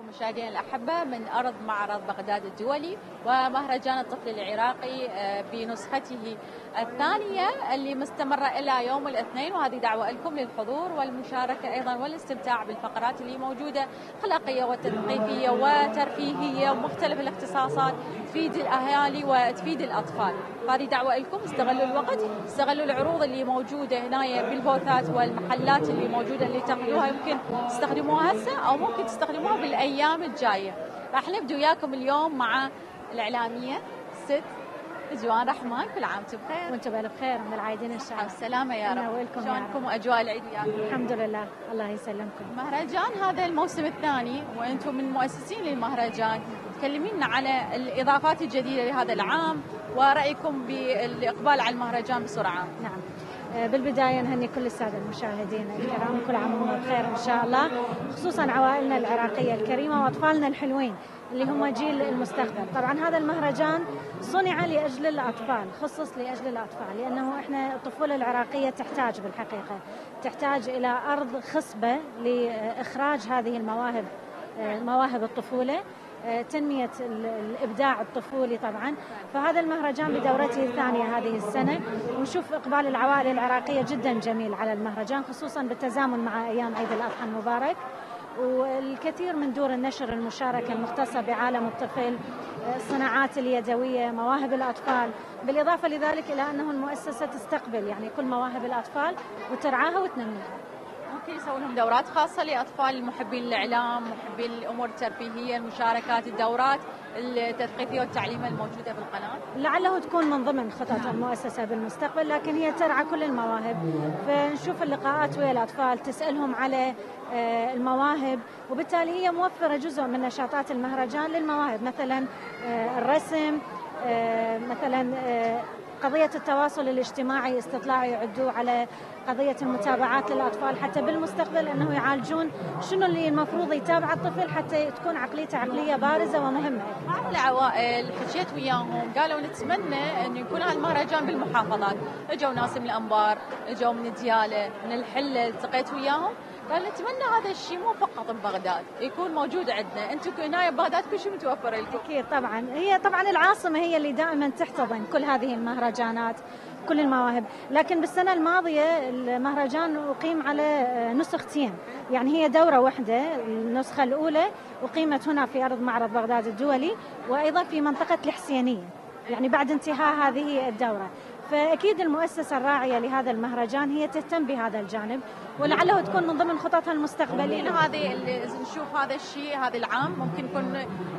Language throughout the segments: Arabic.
بكم مشاهدينا الأحبة من أرض معرض بغداد الدولي ومهرجان الطفل العراقي آه، بنسخته الثانية اللي مستمرة إلى يوم الاثنين. وهذه دعوة لكم للحضور والمشاركة أيضا والاستمتاع بالفقرات اللي موجودة خلاقية وتثقيفية وترفيهية ومختلف الاختصاصات. تفيد الأهالي وتفيد الأطفال. هذه دعوة لكم استغلوا الوقت استغلوا العروض اللي موجودة هنا بالبوثات والمحلات اللي موجودة اللي تاخذوها. يمكن تستخدموها هسه أو ممكن تستخدموها بالأيام الجاية. راح نبدو وياكم اليوم مع الإعلامية ست رجوان رحمن كل عام وأنتم بخير. وأنتم بالف خير من العايدين إن شاء الله. والسلامه يا رب. يا شلونكم. وأجواء العيد وياكم؟ الحمد لله. الله يسلمكم. مهرجان هذا الموسم الثاني وأنتم من المؤسسين للمهرجان. تكلمينا على الإضافات الجديدة لهذا العام ورأيكم بالإقبال على المهرجان بسرعة نعم. آه، بالبداية نهني كل السادة المشاهدين الكرام كل عام وهم بخير إن شاء الله خصوصا عوائلنا العراقية الكريمة وأطفالنا الحلوين. اللي هم جيل المستقبل. طبعا هذا المهرجان صنع لأجل الأطفال خصص لأجل الأطفال لأنه إحنا الطفولة العراقية تحتاج بالحقيقة تحتاج إلى أرض خصبة لإخراج هذه المواهب مواهب الطفولة تنمية ال- الإبداع الطفولي طبعا. فهذا المهرجان بدورته الثانية هذه السنة. ونشوف إقبال العوائل العراقية جدا جميل على المهرجان خصوصا بالتزامن مع أيام عيد الأضحى المبارك. والكثير من دور النشر المشاركة المختصة بعالم الطفل الصناعات اليدوية مواهب الأطفال. بالإضافة لذلك إلى أنه المؤسسة تستقبل يعني كل مواهب الأطفال وترعاها وتنميها. ممكن يسوون لهم دورات خاصة لأطفال محبين الإعلام محبين الأمور الترفيهية المشاركات الدورات التثقيفية والتعليميه الموجودة بالقناة. لعله تكون من ضمن خطط المؤسسة بالمستقبل لكن هي ترعى كل المواهب. فنشوف اللقاءات ويا الأطفال تسألهم على آه، المواهب وبالتالي هي موفرة جزء من نشاطات المهرجان للمواهب مثلا آه، الرسم آه، مثلا قضية التواصل الاجتماعي استطلاع يعدوا على قضية المتابعات للأطفال حتى بالمستقبل أنه يعالجون شنو اللي المفروض يتابع الطفل حتى تكون عقليته عقلية بارزة ومهمة. بعض العوائل حكيت وياهم. قالوا نتمنى انه يكون هالمهرجان بالمحافظات. إجوا ناس من الأنبار إجوا من ديالة من الحلة التقيت وياهم. قال نتمنى هذا الشيء مو فقط ببغداد يكون موجود عندنا. أنتم هنا ببغداد كل شيء متوفر لكم. أكيد طبعا. هي طبعا العاصمة هي اللي دائما تحتضن كل هذه المهرجانات. كل المواهب. لكن بالسنة الماضية المهرجان أقيم على نسختين يعني هي دورة واحدة النسخة الأولى أقيمت هنا في أرض معرض بغداد الدولي وأيضا في منطقة الحسينية. يعني بعد انتهاء هذه الدورة. فأكيد المؤسسة الراعية لهذا المهرجان هي تهتم بهذا الجانب. ولعله تكون من ضمن خططها المستقبلية. هذه اللي نشوف هذا الشيء هذا العام ممكن يكون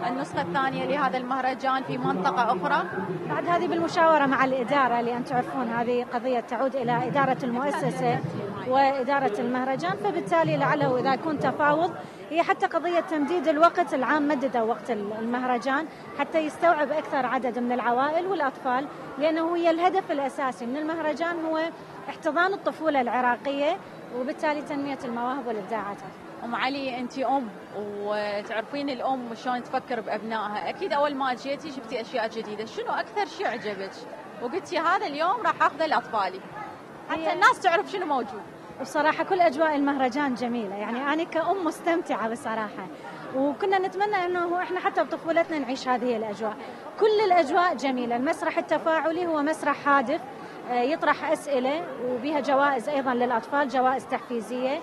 النسخة الثانية لهذا المهرجان في منطقة أخرى. بعد هذه بالمشاورة مع الإدارة لأن تعرفون هذه قضية تعود إلى إدارة المؤسسة وإدارة المهرجان فبالتالي لعله إذا يكون تفاوض هي حتى قضية تمديد الوقت العام مددوا وقت المهرجان حتى يستوعب أكثر عدد من العوائل والأطفال لأنه هي الهدف الأساسي من المهرجان هو احتضان الطفولة العراقية وبالتالي تنمية المواهب والإبداعات. أم علي أنت أم وتعرفين الأم شلون تفكر بأبنائها. أكيد أول ما جيتي شفتي أشياء جديدة. شنو أكثر شيء عجبك؟ وقلتي هذا اليوم راح أخذه لأطفالي. حتى الناس تعرف شنو موجود. بصراحة كل أجواء المهرجان جميلة. يعني أنا كأم مستمتعة بصراحة. وكنا نتمنى أنه إحنا حتى بطفولتنا نعيش هذه الأجواء. كل الأجواء جميلة. المسرح التفاعلي هو مسرح هادف. يطرح أسئلة وبها جوائز أيضا للأطفال جوائز تحفيزية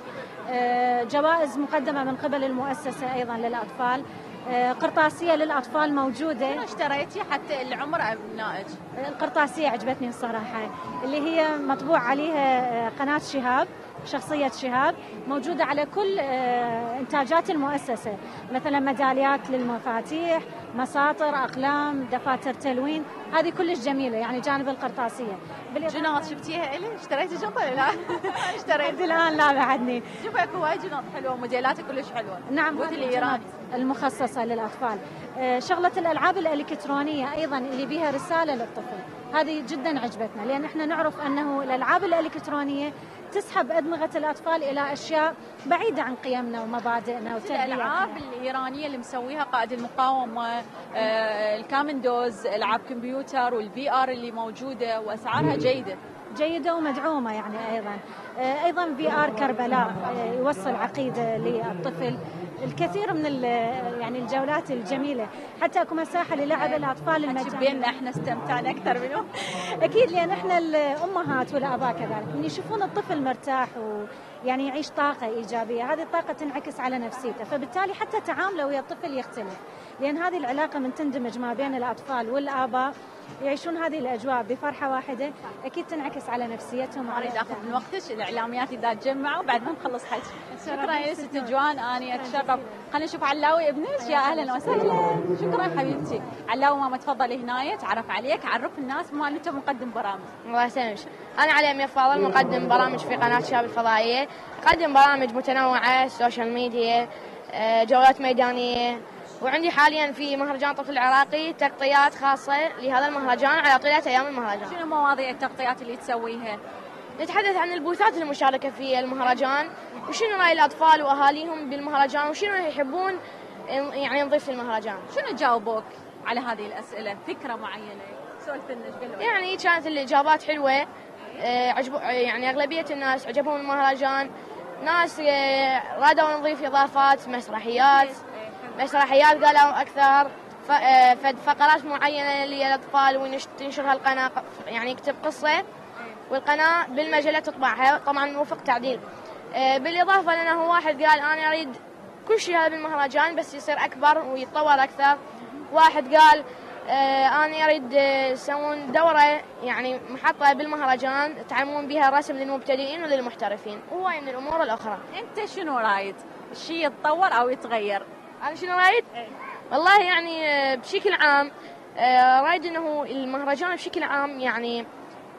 آه، جوائز مقدمة من قبل المؤسسة أيضا للأطفال آه، قرطاسية للأطفال موجودة. شنو اشتريتي حتى العمر ابنائك القرطاسية عجبتني الصراحة اللي هي مطبوع عليها آه، قناة شهاب. شخصية شهاب موجودة على كل آه، إنتاجات المؤسسة مثلا ميداليات للمفاتيح مساطر أقلام دفاتر تلوين هذه كلش جميلة يعني جانب القرطاسية. جناط شفتيها الي اشتريتي جنطة ولا لا؟ اشتريت الآن لا بعدني. شوفي اكو وايد جنط حلوة موديلاتها كلش حلوة. نعم الايراني الجنط المخصصة للأطفال. آه، شغلة الألعاب الإلكترونية أيضا اللي بها رسالة للطفل هذه جدا عجبتنا لأن إحنا نعرف أنه الألعاب الإلكترونية تسحب أدمغة الأطفال إلى أشياء بعيدة عن قيمنا ومبادئنا وتربيتنا الألعاب الإيرانية اللي مسويها قائد المقاومة آه، الكوماندوز ألعاب كمبيوتر وال VR اللي موجودة وأسعارها جيدة. جيدة ومدعومة يعني أيضا. آه، أيضا VR كربلاء يوصل عقيدة للطفل الكثير من يعني الجولات الجميلة. حتى أكو مساحة للعب الأطفال المجانيه بيننا إحنا استمتعنا أكثر منهم أكيد لأن إحنا الأمهات والآباء كذلك من يشوفون الطفل مرتاح ويعني يعيش طاقة إيجابية. هذه الطاقة تنعكس على نفسيته فبالتالي حتى تعامله ويا الطفل يختلف. لأن هذه العلاقة من تندمج ما بين الأطفال والآباء يعيشون هذه الأجواء بفرحة واحدة أكيد تنعكس على نفسيتهم اريد أخذ من وقتك الإعلاميات إذا تجمعوا بعد ما نخلص حكي شكرا يا ست جوان اني اتشرف خلينا نشوف علاوي ابنك. يا أهلا وسهلا. شكرا حبيبتي. علاوي ماما تفضلي هنا تعرف عليك عرف الناس بما أنك مقدم برامج. الله يسلمك. أنا علي أمير فاضل مقدم برامج في قناة شباب الفضائية. اقدم برامج متنوعة social media آه، جولات ميدانية. وعندي حاليا في مهرجان طفل العراقي تغطيات خاصة لهذا المهرجان على طيلة أيام المهرجان. شنو مواضيع التغطيات اللي تسويها؟ نتحدث عن البوثات المشاركة في المهرجان. وشنو رأي الأطفال وأهاليهم بالمهرجان؟ وشنو يحبون يعني نضيف في المهرجان؟ شنو جاوبوك؟ على هذه الأسئلة. فكرة معينة. سولف لنا يعني كانت الإجابات حلوة. آه، عجب يعني أغلبية الناس عجبهم المهرجان. ناس آه، رادوا نضيف إضافات مسرحيات. مسرحيات قالوا أكثر. آه، فقرات معينة للاطفال وتنشرها القناة يعني يكتب قصة. والقناة بالمجلة تطبعها. طبعا وفق تعديل. بالإضافة لنا هو واحد قال أنا أريد كل شيء هذا بالمهرجان بس يصير أكبر ويتطور أكثر. واحد قال آه أنا أريد يسوون دورة يعني محطة بالمهرجان تعلمون بها الرسم للمبتدئين وللمحترفين. وهواي من الأمور الأخرى. أنت شنو رايد الشيء يتطور أو يتغير؟ أنا شنو رايد؟ إيه. والله يعني آه، بشكل عام آه، رايد إنه المهرجان بشكل عام يعني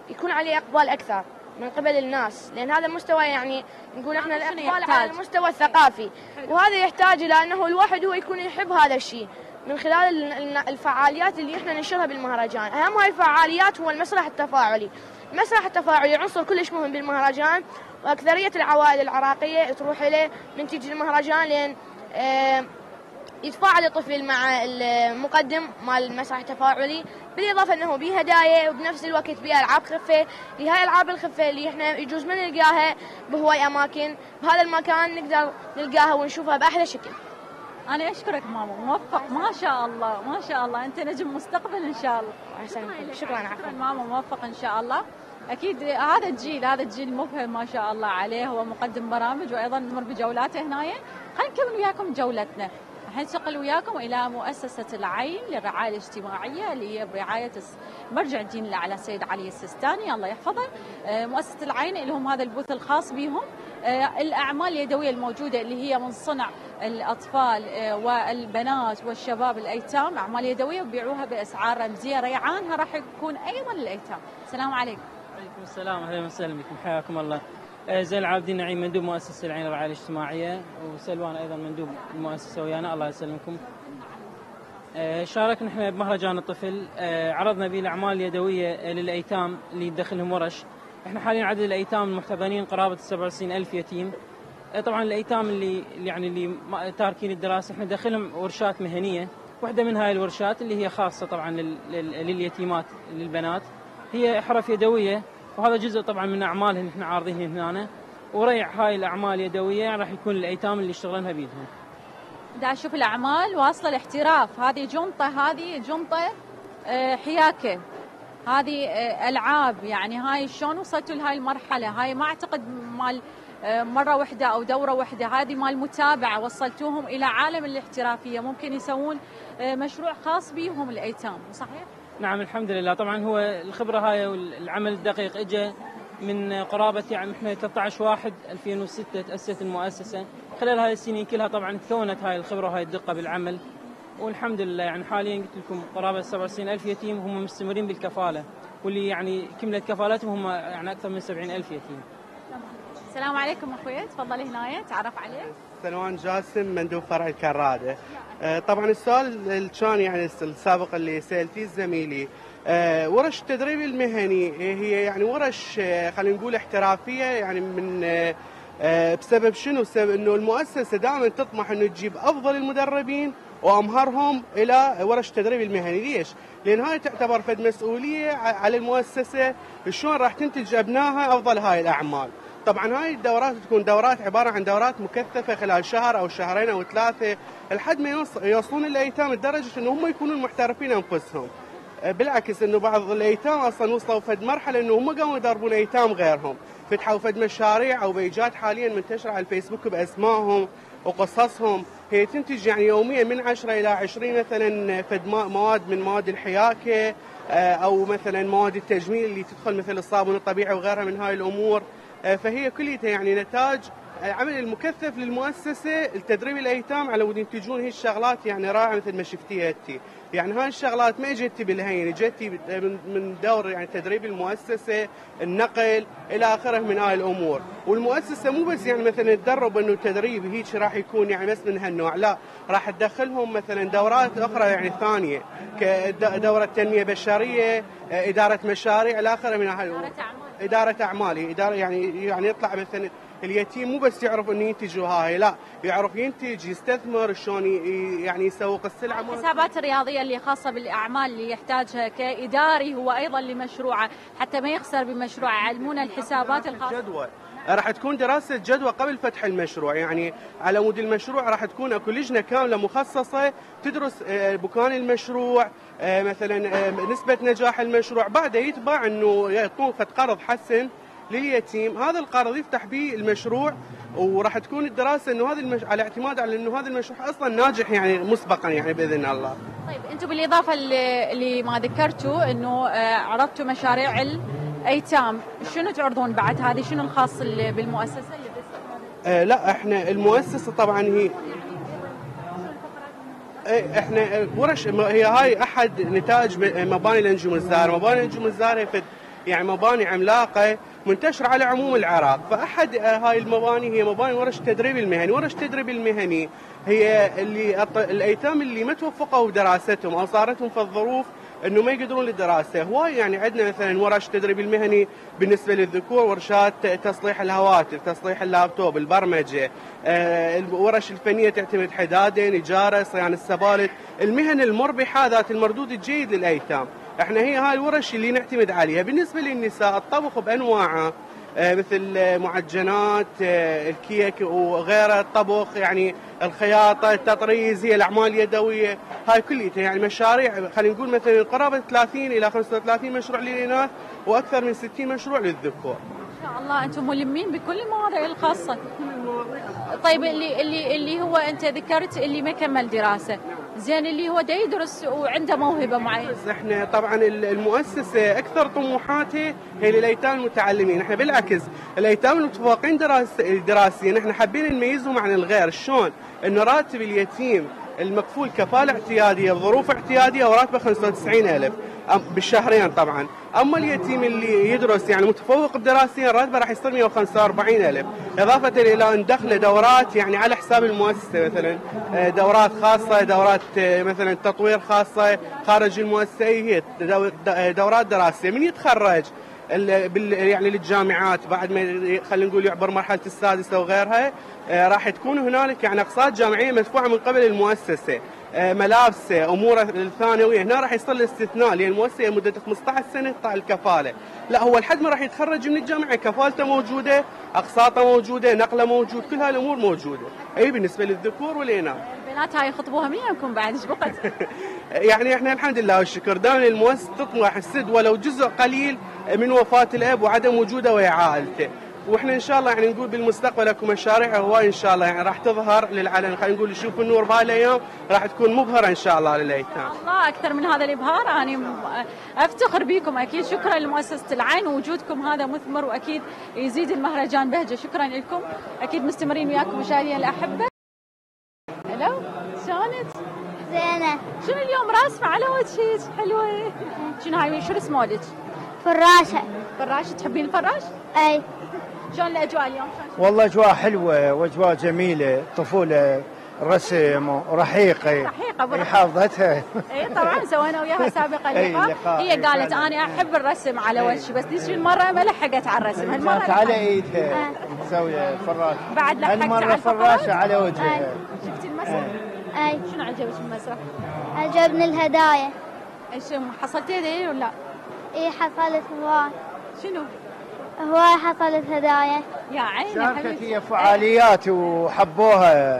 يكون عليه إقبال أكثر من قبل الناس لأن هذا المستوى يعني نقول إحنا الإقبال على المستوى الثقافي. وهذا يحتاج إلى إنه الواحد هو يكون يحب هذا الشيء. من خلال الفعاليات اللي إحنا ننشرها بالمهرجان. أهم هاي الفعاليات هو المسرح التفاعلي. المسرح التفاعلي عنصر كلش مهم بالمهرجان. واكثريه العوائل العراقية تروح إليه من تيجي المهرجان آه يتفاعل الطفل مع المقدم مال المسرح التفاعلي بالإضافة إنه به هدايا وبنفس الوقت به العاب خفة. لهاي الألعاب الخفة اللي إحنا يجوز ما نلقاها بهواي أماكن. بهذا المكان نقدر نلقاها ونشوفها بأحلى شكل. أنا أشكرك ماما موفق. ما شاء الله ما شاء الله. أنت نجم مستقبل إن شاء الله. شكرا شكرا عفوا. ماما موفق إن شاء الله. أكيد هذا الجيل هذا الجيل مفهم ما شاء الله عليه. هو مقدم برامج وأيضا نمر بجولاته هنا خلينا نكمل وياكم جولتنا. حننتقل وياكم إلى مؤسسة العين للرعاية الاجتماعية اللي هي برعاية مرجع الدين الأعلى سيد علي السيستاني. الله يحفظه. آه، مؤسسة العين لهم هذا البوث الخاص بهم. آه، الأعمال اليدوية الموجودة اللي هي من صنع الأطفال آه، والبنات والشباب الأيتام أعمال يدوية وبيعوها بأسعار رمزية ريعانها راح يكون أيضا للأيتام. السلام عليكم. وعليكم السلام. أهلا وسهلا بكم. حياكم الله. زين العابدين نعيم مندوب مؤسسة العين الرعايه الاجتماعية وسلوان أيضا مندوب المؤسسه ويانا الله يسلمكم. آه، شاركنا إحنا بمهرجان الطفل آه، عرضنا به الأعمال اليدوية للأيتام اللي يدخلهم ورش. إحنا حاليا عدد الأيتام المحتضنين قرابة 27 ألف يتيم. طبعا الأيتام اللي يعني اللي تاركين الدراسة إحنا ندخلهم ورشات مهنية. واحدة من هاي الورشات اللي هي خاصة طبعا لليتيمات للبنات هي حرف يدوية وهذا جزء طبعا من أعمالهم إحنا عارضين هنا. وريع هاي الأعمال اليدويه راح يكون الأيتام اللي يشتغلونها بيدهم. دا أشوف الأعمال واصلة الاحتراف. هذه جنطة هذه جنطة آه، حياكة. هذه آه، ألعاب. يعني هاي شلون وصلتوا لهاي المرحلة؟ هاي ما أعتقد مال آه، مرة واحدة أو دورة واحدة هذه مال متابعة. وصلتوهم إلى عالم الاحترافية. ممكن يسوون مشروع خاص بيهم الأيتام. صحيح؟ نعم الحمد لله. طبعا هو الخبرة هاي والعمل الدقيق اجى من قرابة يعني إحنا 13 واحد 2006 تأسست المؤسسة. خلال هاي السنين كلها طبعا تكونت هاي الخبرة وهاي الدقة بالعمل. والحمد لله يعني حاليا قلت لكم قرابة 27 ألف يتيم هم مستمرين بالكفالة. واللي يعني كملت كفالتهم هم يعني أكثر من 70 ألف يتيم. السلام عليكم أخوي تفضلي هنا تعرف عليك. سلوان جاسم مندوب فرع الكرادة. آه، طبعا السؤال اللي كان يعني السابق اللي سألتيه زميلي آه، ورش التدريب المهني هي يعني ورش آه، خلينا نقول احترافية يعني من بسبب شنو؟ بسبب إنه المؤسسة دائما تطمح إنه تجيب أفضل المدربين وأمهرهم إلى ورش التدريب المهني، ليش؟ لأن هاي تعتبر فد مسؤولية على المؤسسة شلون راح تنتج أبنائها أفضل هاي الأعمال. طبعا هاي الدورات تكون دورات عبارة عن دورات مكثفة خلال شهر أو شهرين أو ثلاثة لحد ما يوص- يوصلون الايتام لدرجة إنه هم يكونون محترفين أنفسهم. آه، بالعكس إنه بعض الأيتام أصلا وصلوا فد مرحلة إنه هم قاموا يدربون أيتام غيرهم. فتحوا فد مشاريع أو بيجات حاليا منتشرة على الفيسبوك بأسمائهم وقصصهم. هي تنتج يعني يوميا من 10 إلى 20 مثلا فد مواد من مواد الحياكة آه، أو مثلا مواد التجميل اللي تدخل مثل الصابون الطبيعي وغيرها من هاي الأمور. فهي كليتها يعني نتاج العمل المكثف للمؤسسة لتدريب الايتام على ود ينتجون هي الشغلات يعني رائعة مثل ما شفتيها انت يعني هاي الشغلات ما اجتي بالهين اجتي من من دور يعني تدريب المؤسسة النقل إلى آخره من هاي الأمور والمؤسسة مو بس يعني مثلا تدرب إنه تدريب هيك راح يكون يعني بس من هالنوع لا راح تدخلهم مثلا دورات أخرى يعني ثانية كدوره تنمية بشرية آه، إدارة مشاريع إلى آخره من هاي إدارة أعمال. إدارة اعمال إدارة يعني يعني يطلع مثلا اليتيم مو بس يعرف إنه ينتج هاي لا يعرف ينتج يستثمر شلون يعني يسوق السلعه. الحسابات الرياضية اللي خاصة بالأعمال اللي يحتاجها كإداري هو أيضا لمشروعه حتى ما يخسر بمشروعه علمونا الحسابات الخاصة جدوى راح تكون دراسة جدوى قبل فتح المشروع يعني على مود المشروع راح تكون أكو لجنة كاملة مخصصة تدرس آه، بكان المشروع مثلا آه، نسبة نجاح المشروع. بعدها يتبع إنه يعطون فد قرض حسن لليتيم. هذا القرض يفتح به المشروع وراح تكون الدراسة إنه هذا المش... على اعتماد على إنه هذا المشروع أصلا ناجح يعني مسبقا يعني بإذن الله. طيب أنتم بالإضافة اللي اللي ما ذكرتوا أنه آه، عرضتوا مشاريع الأيتام شنو تعرضون بعد؟ هذه شنو الخاص اللي بالمؤسسة اللي بس آه لا إحنا المؤسسة طبعا هي إحنا آه، ورش هي هاي أحد نتاج م- مباني الانجم الزاهره، مباني الانجم الزاهره فد- يعني مباني عملاقة منتشرة على عموم العراق، فأحد هاي المباني هي مباني ورش التدريب المهني، ورش التدريب المهني هي اللي الأيتام اللي ما توفقوا بدراستهم أو صارتهم في الظروف إنه ما يقدرون للدراسة، هواي يعني عندنا مثلا ورش التدريب المهني بالنسبة للذكور ورشات تصليح الهواتف، تصليح اللابتوب، البرمجة، آه، الورش الفنية تعتمد حداده، نجارة، صيانة السبالت، المهن المربحة ذات المردود الجيد للأيتام، إحنا هي هاي الورش اللي نعتمد عليها، بالنسبة للنساء الطبخ بأنواعه مثل آه، معجنات آه، الكيك وغيرها الطبخ يعني الخياطة التطريز هي الأعمال اليدوية. هاي كلها يعني مشاريع خلينا نقول مثلا قرابه 30 إلى 35 مشروع للإناث وأكثر من 60 مشروع للذكور. إن شاء الله أنتم ملمين بكل المواضيع الخاصة. طيب اللي اللي اللي هو أنت ذكرت اللي ما كمل دراسة. زين اللي هو دا يدرس وعنده موهبة معينة. بس إحنا طبعا ال- المؤسسة أكثر طموحاتها هي للأيتام المتعلمين، إحنا بالعكس الأيتام المتفوقين دراس دراسيا. إحنا حابين نميزهم عن الغير، شلون؟ انه راتب اليتيم المكفول كفاله اعتياديه بظروف اعتيادية وراتبه 95000 أم- بالشهرين طبعا، أما اليتيم اللي يدرس يعني متفوق دراسيا راتبه راح يصير 145000 إضافة إلى أن دخله دورات يعني على حساب المؤسسة مثلا آه، دورات خاصة دورات آه، مثلا تطوير خاصة خارج المؤسسة. هي؟ دو- د- دورات دراسية. من يتخرج؟ يعني للجامعات بعد ما خلينا نقول يعبر مرحلة السادسة وغيرها آه، راح تكون هنالك يعني أقساط جامعية مدفوعة من قبل المؤسسة آه، ملابسه أموره الثانوية. هنا راح يصير الاستثناء لأن المؤسسة مدة 15 سنة تقطع الكفالة. لا هو لحد ما راح يتخرج من الجامعة. كفالته موجودة أقساطه موجودة نقله موجود كل هاي الأمور موجودة. أي بالنسبة للذكور والإناث. البنات هاي يخطبوها من يومكم بعد؟ إيش بقت يعني إحنا الحمد لله والشكر. دائما المؤسسة تطمح السد ولو جزء قليل من وفاة الأب وعدم وجوده ويا عائلته وإحنا إن شاء الله يعني نقول بالمستقبل أكو مشاريع هواي إن شاء الله يعني راح تظهر للعلن. خلينا نقول نشوف النور بهاي الأيام راح تكون مبهرة إن شاء الله للأيتام. الله أكثر من هذا الإبهار. أنا أفتخر بكم أكيد. شكرا لمؤسسة العين ووجودكم هذا مثمر وأكيد يزيد المهرجان بهجة. شكرا لكم. أكيد مستمرين وياكم مشاهدينا الأحبة. ألو شلونك؟ زينة. شنو اليوم؟ راسمه على وجهك. حلوة. شنو هاي؟ شو اسمه ولدك؟ فراشة فراش تحبين الفراش؟ أي. شلون الأجواء اليوم؟ والله أجواء حلوة وأجواء جميلة طفولة رسم ورحيقه رحيقة برا. هي حافظتها. اي طبعا سوينا وياها سابقا لقاء. لقاء، هي قالت. أنا أحب الرسم على وجهي بس ذيك المرة ما لحقت على الرسم. هالمرة كانت على. إيدها. مسوية فراشه بعد لحقت على هالمره؟ فراشه على وجهها. شفتي المسرح؟ أي. شنو عجبك المسرح؟ عجبني الهدايا. إيش حصلتي هدية ولا لا؟ إي حصلت هواي. شنو؟ هواي حصلت هدايا. يا عيني شاركت هي فعاليات وحبوها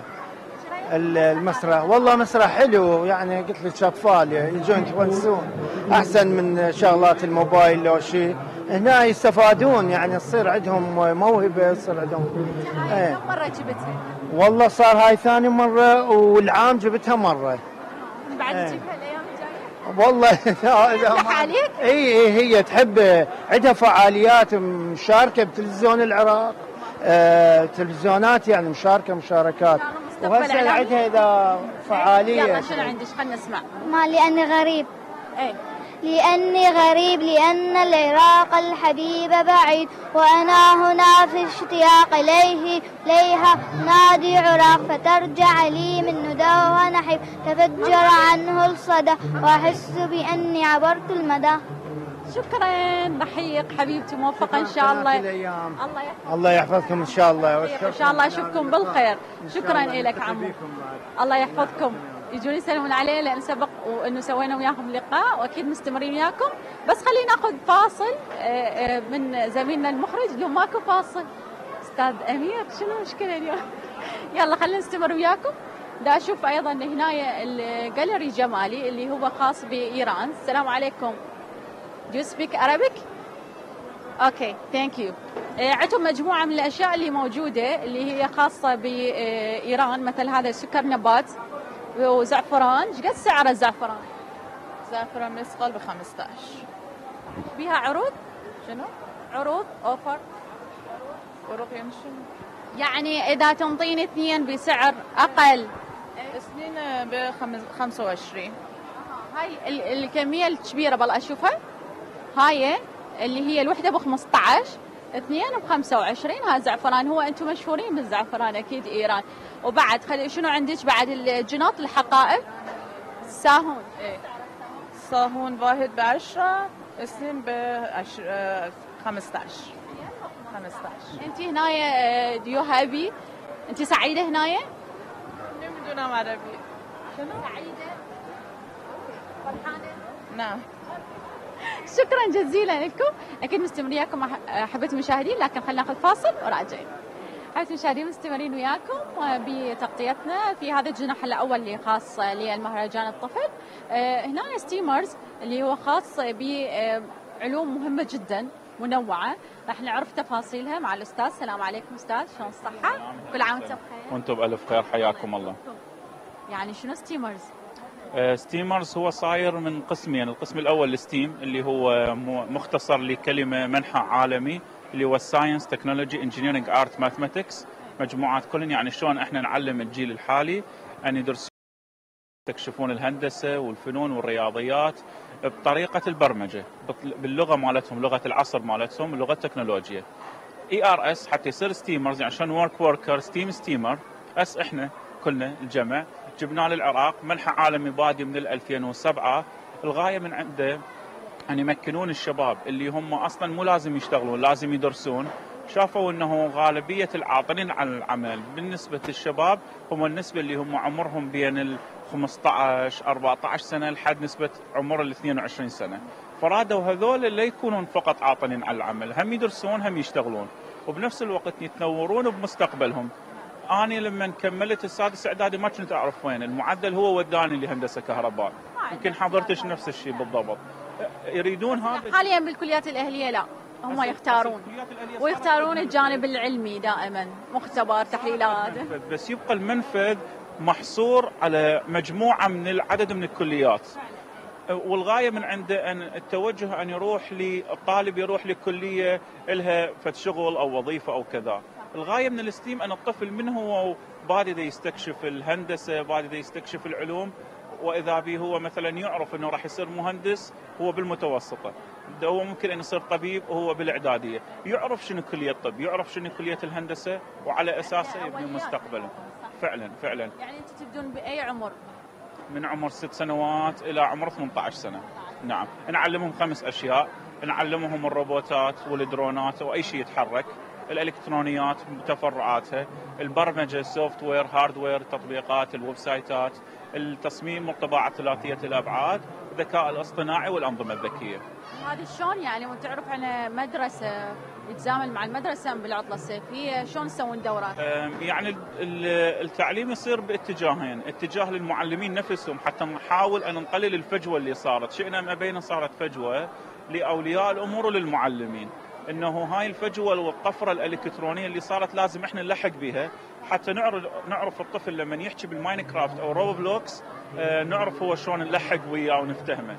ال- المسرح. والله مسرح حلو يعني قلت لك اطفال يجون يتونسون. أحسن من شغلات الموبايل أو شيء. هنا يستفادون يعني تصير عندهم موهبة يصير عندهم. إيه. كم مرة جبتها؟ والله صار هاي ثاني مرة والعام جبتها مرة. بعد إيه. والله. لا عليك؟ اي اي هي تحب عندها فعاليات مشاركة بتلفزيون العراق. آه تلفزيونات يعني مشاركة مشاركات. وهسه؟ عندها إذا فعالية. يلا شنو عندك؟ خلينا نسمع. ما لأني غريب. إيه. لأني غريب لأن العراق الحبيب بعيد وأنا هنا في اشتياق إليه إليها نادي عراق فترجع لي من ندى ونحيب تفجر عنه الصدى وأحس بأني عبرت المدى. شكرا. رحيق حبيبتي موفقة إن شاء الله. الله يحفظك الله يحفظكم إن شاء الله. إن شاء الله أشوفكم بالخير. شكرا لك عمو. الله يحفظكم. يجون يسلمون عليه لأن سبق وأنه سوينا وياهم لقاء وأكيد مستمرين وياكم. بس خلينا نأخذ فاصل آه، آه، من زميلنا المخرج. لو ماكو فاصل. أستاذ أمير شنو المشكلة اليوم؟ يلا خلينا نستمر وياكم. دا أشوف أيضا هنا الجاليري جمالي اللي هو خاص بإيران. السلام عليكم. Do you speak Arabic? OK thank you عندهم مجموعة من الأشياء اللي موجودة اللي هي خاصة بإيران مثل هذا سكر نبات. وزعفران إيش قد سعر الزعفران؟ زعفران مثقال ب 15 بيها عروض؟ شنو؟ عروض اوفر ورق يعني شنو؟ يعني إذا تنطيني اثنين بسعر أقل سنين ب 25 هاي ال- الكمية الكبيرة بالله أشوفها هاي اللي هي الوحدة ب 15 اثنين ب 25 هذا زعفران هو أنتم مشهورين بالزعفران أكيد إيران. وبعد خلي شنو عندك بعد الجنط الحقائب؟ ساهون. إيه. صاهون واحد ب 10 سنين ب 15 15 انت هنايا ديو هابي انت سعيدة هنايا من بدون عربي شنو؟ سعيدة. فرحانة؟ نعم. شكرا جزيلا لكم. أكيد مستمرين أحبتي المشاهدين لكن خلينا نأخذ فاصل وراجعين. حبيبتي المشاهدين مستمرين وياكم بتغطيتنا في هذا الجناح الأول اللي خاص للمهرجان الطفل. آه، هنا Steamers اللي هو خاص بعلوم مهمة جدا منوعة. راح نعرف تفاصيلها مع الأستاذ. السلام عليكم أستاذ شلون الصحة؟ كل عام وأنتم بخير. وأنتم بألف خير حياكم الله. يعني شنو Steamers؟ Steamers هو صاير من قسمين القسم الأول ال STEAM اللي هو مختصر لكلمة منحى عالمي اللي هو ال science technology engineering art mathematics مجموعات كلهم يعني شلون إحنا نعلم الجيل الحالي أن يدرسون يستكشفون الهندسة والفنون والرياضيات بطريقة البرمجة بط- باللغة مالتهم لغة العصر مالتهم لغة التكنولوجيا. E R S حتى يصير Steamers يعني عشان work worker STEAM Steamer S إحنا كلنا الجمع جبناه للعراق منحى عالمي بادي من ال 2007 الغاية من عنده أن يمكنون الشباب اللي هم أصلا مو لازم يشتغلون لازم يدرسون. شافوا إنه غالبية العاطلين عن العمل بالنسبة للشباب هم النسبة اللي هم عمرهم بين ال 15 14 سنة لحد نسبة عمر ال 22 سنة. فرادوا هذول لا يكونون فقط عاطلين عن العمل هم يدرسون هم يشتغلون. وبنفس الوقت يتنورون بمستقبلهم. أنا لما كملت السادس إعدادي ما كنت أعرف وين. المعدل هو وداني لهندسة كهرباء. يمكن حضرتش نفس الشيء بالضبط. يريدون هذا؟ حاليا بالكليات الأهلية لا. هم يختارون. ويختارون. الجانب العلمي دائما. مختبر تحليلات. بس يبقى المنفذ محصور على مجموعة من العدد من الكليات. والغاية من عنده أن التوجه أن يروح للطالب يروح لكلية لها فد شغل أو وظيفة أو كذا. الغاية من ال STEAM أن الطفل من هو بادي دا يستكشف الهندسة، بادي دا يستكشف العلوم وإذا به هو مثلا يعرف إنه راح يصير مهندس هو بالمتوسطة. ده هو ممكن إن يصير طبيب وهو بالإعدادية، يعرف شنو كلية الطب، يعرف شنو كلية الهندسة وعلى أساسه يبني مستقبله. فعلا فعلا. يعني أنت تبدون بأي عمر؟ من عمر ست سنوات إلى عمر 18 سنة. نعم. نعلمهم خمس أشياء نعلمهم الروبوتات والدرونات وأي شيء يتحرك. الإلكترونيات بتفرعاتها البرمجة ال software hardware التطبيقات الويب سايتات التصميم والطباعة ثلاثيه الأبعاد الذكاء الاصطناعي والأنظمة الذكية. هذه شلون يعني وتعرف عن مدرسة يتزامن مع المدرسة بالعطلة الصيفيه شلون تسوون دورات؟ يعني ال- ال- التعليم يصير باتجاهين، اتجاه للمعلمين نفسهم حتى نحاول أن نقلل الفجوة اللي صارت، شئنا ما بين صارت فجوة لأولياء الأمور وللمعلمين. إنه هاي الفجوة والطفره الإلكترونية اللي صارت لازم إحنا نلحق بها حتى نعرف نعرف الطفل لما يحكي بال Minecraft أو Roblox آه، نعرف هو شلون نلحق وياه ونفتهمه.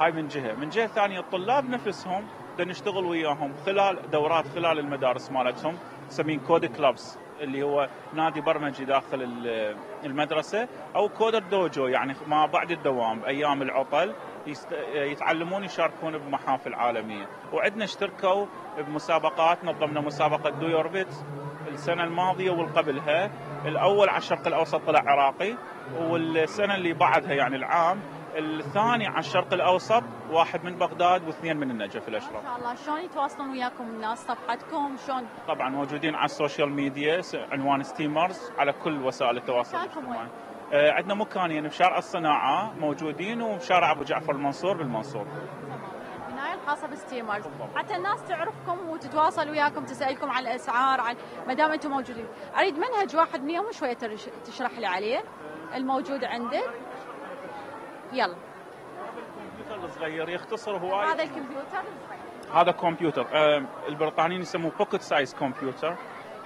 هاي من جهة، من جهة ثانية الطلاب نفسهم نشتغل وياهم خلال دورات خلال المدارس مالتهم نسميه code clubs اللي هو نادي برمجي داخل ال- المدرسة أو CoderDojo يعني ما بعد الدوام أيام العطل. يتعلمون يشاركون بمحافل عالمية. وعندنا اشتركوا بمسابقات نظمنا مسابقة do your bit السنة الماضية والقبلها. الأول على الشرق الأوسط طلع عراقي والسنة اللي بعدها يعني العام. الثاني على الشرق الأوسط واحد من بغداد واثنين من النجف ما الاشرف شاء الله. شلون يتواصلون وياكم الناس؟ صفحتكم شلون؟ طبعا موجودين على ال social media عنوان Steamers على كل وسائل التواصل الاجتماعي. عندنا مكانين بشارع الصناعة موجودين وبشارع أبو جعفر المنصور بالمنصور. البناية الخاصة بال Steamers حتى الناس تعرفكم وتتواصل وياكم تسألكم عن الأسعار عن ما دام أنتم موجودين. أريد منهج واحد منهم شوية تشرح لي عليه. الموجود عندك. يلا. الكمبيوتر الصغير يختصر هواي هذا الكمبيوتر. هذا كمبيوتر. آه، البريطانيين يسموه pocket size computer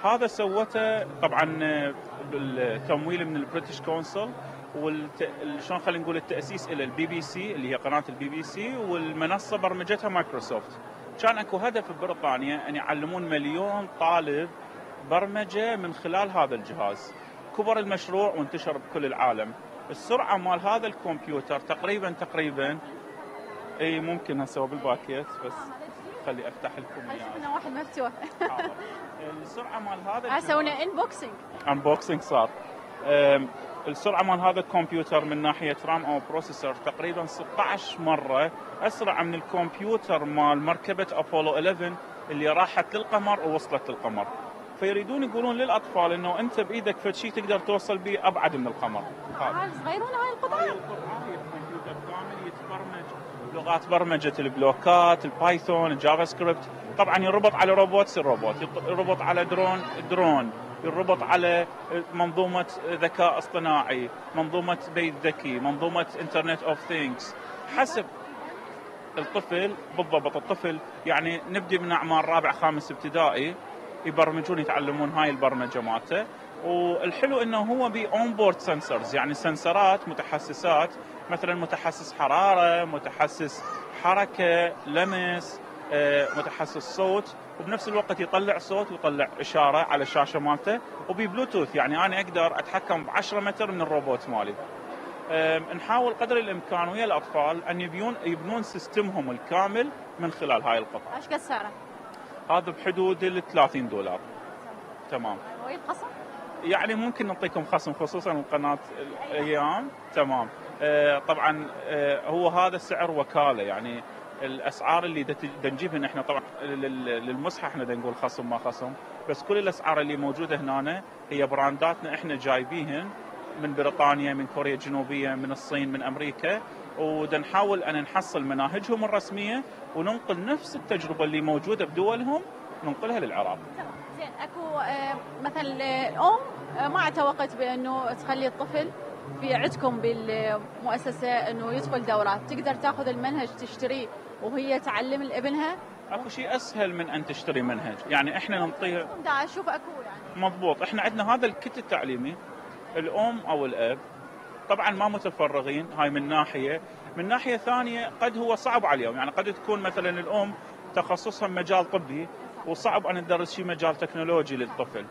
هذا سوته طبعا آه، بالتمويل من ال British Council. شلون خلينا نقول التأسيس إلى البي بي سي اللي هي قناة البي بي سي والمنصة برمجتها مايكروسوفت. كان أكو هدف ببريطانيا أن يعلمون مليون طالب برمجة من خلال هذا الجهاز. كبر المشروع وانتشر بكل العالم. السرعة مال هذا الكمبيوتر تقريبا تقريبا إي ممكن أسوي بال packet بس. خلي أفتح لكم خلينا اياه شوفنا واحد مفتوح حاضر. السرعة مال هذا هاي سوينا unboxing unboxing صار. السرعة مال هذا الكمبيوتر من ناحية RAM أو processor تقريبا 16 مرة. أسرع من الكمبيوتر مال مركبة ابولو 11 اللي راحت للقمر ووصلت للقمر. فيريدون يقولون للأطفال إنه أنت بإيدك فد شيء تقدر توصل به أبعد من القمر. هذا هاي صغيرون هاي هاي لغات برمجة البلوكات ال Python ال JavaScript. طبعا يربط على روبوت الروبوت يربط على drone drone يربط على منظومة ذكاء اصطناعي منظومة بيت ذكي منظومة internet of things حسب الطفل بالضبط الطفل يعني نبدي من اعمار رابع خامس ابتدائي يبرمجون يتعلمون هاي البرمجة مالته. والحلو إنه هو بي on board sensors يعني سنسرات متحسسات مثلا متحسس حرارة متحسس حركة لمس آه، متحسس صوت وبنفس الوقت يطلع صوت ويطلع إشارة على الشاشة مالته وببلوتوث. يعني أنا أقدر أتحكم ب 10 متر من الروبوت مالي. نحاول قدر الإمكان ويا الأطفال أن يبنون يبنون سيستمهم الكامل من خلال هاي القطعه إيش قد سعره؟ هذا بحدود ال 30 دولار. تمام. قصر؟ يعني ممكن نعطيكم خصم خصوصا القناة الأيام. تمام. طبعا آه، هو هذا سعر وكالة يعني الأسعار اللي نجيبها إحنا طبعا لل- للمصحف إحنا نقول خصم ما خصم بس كل الأسعار اللي موجودة هنا هي برانداتنا إحنا جايبيهن من بريطانيا من كوريا الجنوبية من الصين من أمريكا ودا نحاول أن نحصل مناهجهم الرسمية وننقل نفس التجربة اللي موجودة بدولهم ننقلها للعراق. زين أكو آه، مثلا آه، آه، ما اعتوقت بأنه تخلي الطفل في عندكم بالمؤسسة إنه يدخل دورات تقدر تاخذ المنهج تشتريه وهي تعلم لابنها؟ أكو شيء أسهل من أن تشتري منهج يعني إحنا نعطيها دا أشوف أكو يعني. مضبوط إحنا عندنا هذا الكت التعليمي الأم أو الأب طبعا ما متفرغين هاي من ناحية من ناحية ثانية قد هو صعب عليهم يعني قد تكون مثلا الأم تخصصها مجال طبي وصعب أن تدرس شيء مجال تكنولوجي للطفل.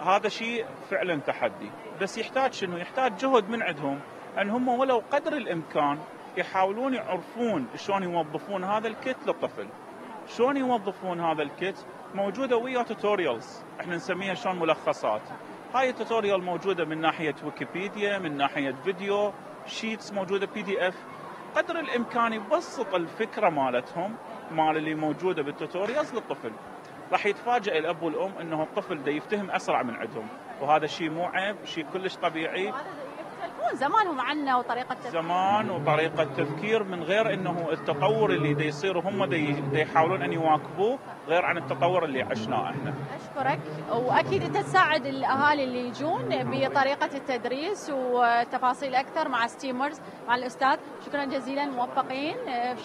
هذا شيء فعلا تحدي. بس يحتاج شنو؟ يحتاج جهد من عندهم. ان هم ولو قدر الإمكان يحاولون يعرفون شلون يوظفون هذا ال kit للطفل. شلون يوظفون هذا ال kit موجودة ويا tutorials إحنا نسميها شلون ملخصات. هاي ال tutorial موجودة من ناحية ويكيبيديا من ناحية فيديو sheets موجودة PDF قدر الإمكان يبسط الفكرة مالتهم مال اللي موجودة بال tutorials للطفل. راح يتفاجئ الأب والأم انه الطفل ده يفتهم أسرع من عندهم. وهذا شيء مو عيب شيء كلش طبيعي. يعرفون زمانهم عنا وطريقة تفكير. زمان وطريقة تفكير من غير إنه التطور اللي دا يصير هم دا ي- دا يحاولون أن يواكبوه غير عن التطور اللي عشناه إحنا. أشكرك. وأكيد انت تساعد الأهالي اللي يجون بطريقة التدريس وتفاصيل أكثر مع ستيمرز مع الأستاذ. شكرا جزيلا موفقين.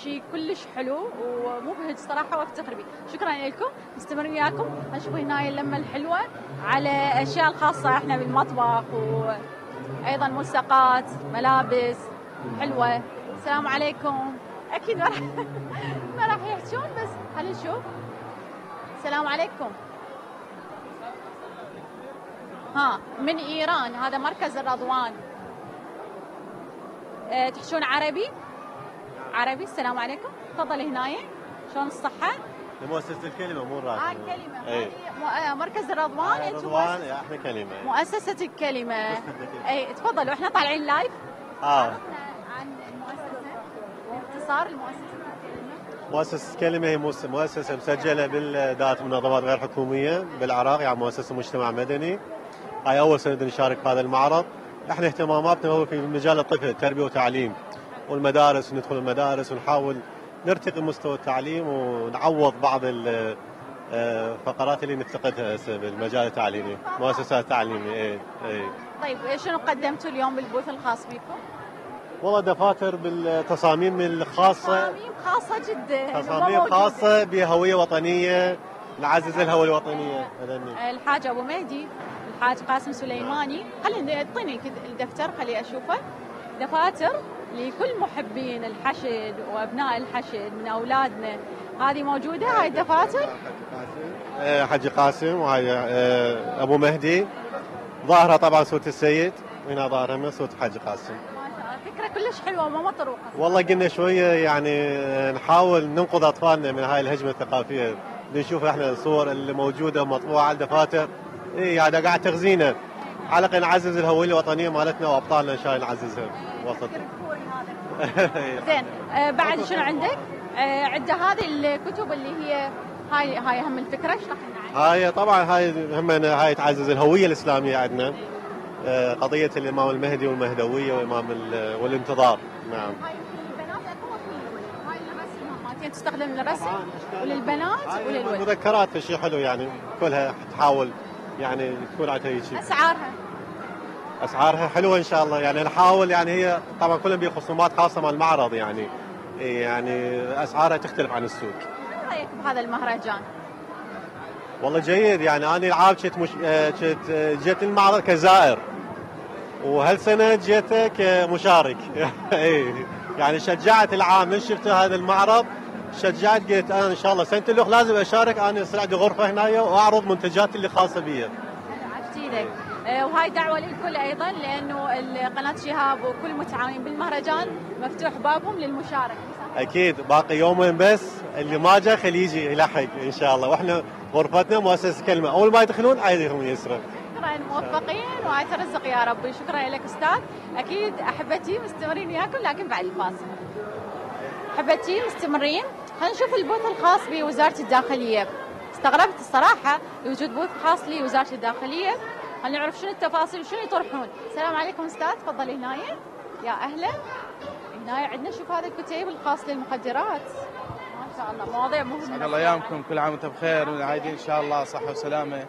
شيء كلش حلو ومبهج صراحة وافتخر به شكرا لكم. نستمر وياكم. نشوف هنا اللمة الحلوة على أشياء الخاصة إحنا بالمطبخ وأيضا ملصقات ملابس حلوة. السلام عليكم. أكيد ما راح ما راح يحجون بس خلينا نشوف. السلام عليكم. ها من إيران. هذا مركز الرضوان. أه تحشون عربي؟ عربي. السلام عليكم. تفضلي هنايا. شلون الصحة؟ مؤسسة الكلمة مو آه الراتب كلمة إي. هذه مو- آه، مركز الرضوان أنتم رضوان مؤسسة- يا إحنا كلمة. مؤسسة الكلمة. إي تفضلوا إحنا طالعين لايف آه. عن المؤسسة باختصار المؤسسة. مؤسسة كلمة هي مؤس- مؤسسة مسجلة بالذات منظمات غير حكومية بالعراق يعني مؤسسة مجتمع مدني. هاي أول سنة نشارك في هذا المعرض. إحنا اهتماماتنا هو في مجال الطفل تربية وتعليم والمدارس ندخل المدارس ونحاول نرتقي مستوى التعليم ونعوض بعض ال- آه، الفقرات اللي نفتقدها بالمجال التعليمي مؤسسات تعليمية. اي اي طيب شنو قدمتوا اليوم بالبوث الخاص بكم؟ والله دفاتر بالتصاميم الخاصة. تصاميم خاصة جدا تصاميم. خاصة بهوية وطنية نعزز الهوية الوطنية. الحاج أبو مهدي الحاج قاسم سليماني. خلينا أعطيني الدفتر خلي أشوفه. دفاتر. لكل محبين الحشد وأبناء الحشد من أولادنا. هذه موجودة؟ هاي الدفاتر آه، حجي قاسم وهاي آه، أبو مهدي. ظاهرة طبعا صوت السيد وهنا ظاهرة من صوت حجي قاسم. فكرة كلش حلوة وما مطروقه والله قلنا شوية يعني آه، نحاول ننقذ أطفالنا من هاي الهجمة الثقافية. نشوف إحنا الصور اللي موجودة ومطبوعه على الدفاتر اي هذا قاعد تغذينا على الاقل نعزز الهويه الوطنيه مالتنا وأبطالنا إن شاء الله نعززها. وسط زين آه بعد شنو عندك؟ آه عده هذه الكتب اللي هي هاي هاي اهم الفكرة اشرح لنا عنها هاي طبعا هاي هم هاي تعزز الهوية الإسلامية عندنا. آه، قضية الإمام المهدي والمهدوية وامام ال- والانتظار. نعم. هاي البنات أكو هاي مالتين تستخدم للرسم وللبنات وللولد. مذكرات شيء حلو يعني كلها تحاول يعني تكون عندها هيك شيء أسعارها. أسعارها حلوة إن شاء الله. يعني نحاول يعني هي طبعا كلهم بخصومات خاصة مع المعرض يعني إيه يعني أسعارها تختلف عن السوق. شو رأيك بهذا المهرجان؟ والله جيد. يعني أنا العاب كنت مش آه، كنت آه، جيت المعرض كزائر وهالسنة جيت كمشارك. اي يعني شجعت العام. من شفت هذا المعرض شجعت قلت أنا إن شاء الله سنة الاخ لازم أشارك. أنا يصير عندي غرفة هنا وأعرض منتجاتي اللي خاصة بي. آه، وهاي دعوة للكل أيضا لأنه قناه شهاب وكل متعاونين بالمهرجان مفتوح بابهم للمشاركة. أكيد باقي يومين بس اللي ما جاء خليه يجي يلحق إن شاء الله. وإحنا غرفتنا مؤسسة كلمة. أول ما يدخلون عايزهم يسرى. شكرا موفقين ويترزق يا ربي. شكرا لك أستاذ. أكيد أحبتي مستمرين وياكم لكن بعد الفاصل. أحبتي مستمرين خلينا نشوف البوث الخاص بوزارة الداخلية. استغربت الصراحة لوجود بوث خاص لوزارة الداخلية. خلينا نعرف شنو التفاصيل وشنو يطرحون؟ السلام عليكم أستاذ تفضلي هنايا. يا أهلا. هنايا عندنا شوف هذا الكتيب الخاص للمخدرات ما شاء الله مواضيع مهمة. الله ايامكم كل عام وأنتم بخير وعايدين إن شاء الله صحة وسلامة.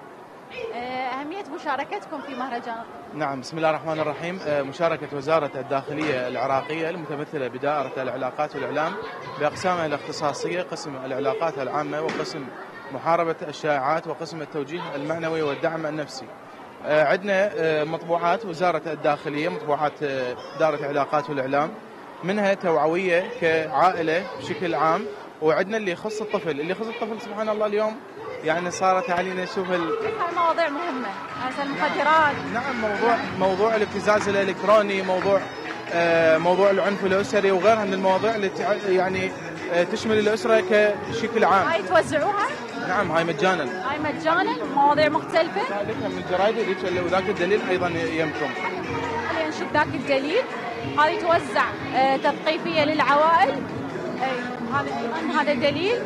آه، أهمية مشاركتكم في مهرجان. نعم بسم الله الرحمن الرحيم. آه، مشاركة وزارة الداخلية العراقية المتمثلة بدائرة العلاقات والإعلام بأقسامها الاختصاصية قسم العلاقات العامة وقسم محاربة الشائعات وقسم التوجيه المعنوي والدعم النفسي. عندنا آه، مطبوعات وزارة الداخلية مطبوعات آه، إدارة العلاقات والإعلام. منها توعوية كعائلة بشكل عام. وعندنا اللي يخص الطفل. اللي يخص الطفل سبحان الله اليوم يعني صارت علينا نشوف ال... مواضيع مهمة. هسه المخدرات. نعم موضوع موضوع الابتزاز الإلكتروني موضوع آه، موضوع العنف الأسري وغيرها من المواضيع اللي يعني آه، تشمل الأسرة كشكل عام. هاي توزعوها؟ نعم هاي مجانا. هاي مجانا مواضيع مختلفة. ذلك من الجرايد ذيك وذاك الدليل أيضا يمكم خلينا نشوف ذاك الدليل. هذه توزع آه، تثقيفية للعوائل. هذا أيضا هذا دليل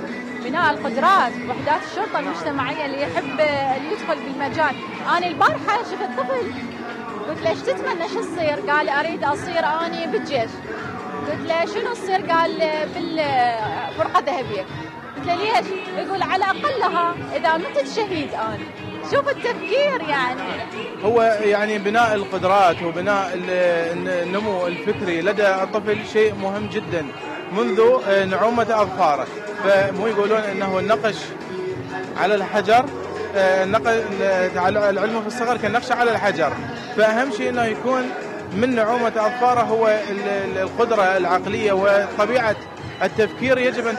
بناء القدرات وحدات الشرطة المجتمعية اللي يحب آه، اللي يدخل بالمجال. أنا البارحة شفت طفل قلت له إيش تتمنى؟ شو تصير؟ قال أريد أصير اني بالجيش قلت له شنو تصير؟ قال بالفرقه ذهبية. له ليش؟ يقول على أقلها إذا متت شهيد أنا شوف التفكير يعني. هو يعني بناء القدرات وبناء ال- النمو الفكري لدى الطفل شيء مهم جدا. منذ آه، نعومة أظفاره. فمو يقولون أنه النقش على الحجر آه، النق- العلم في الصغر كالنقش على الحجر. فأهم شيء أنه يكون من نعومة أظفاره هو ال- ال- القدرة العقلية وطبيعة التفكير يجب أن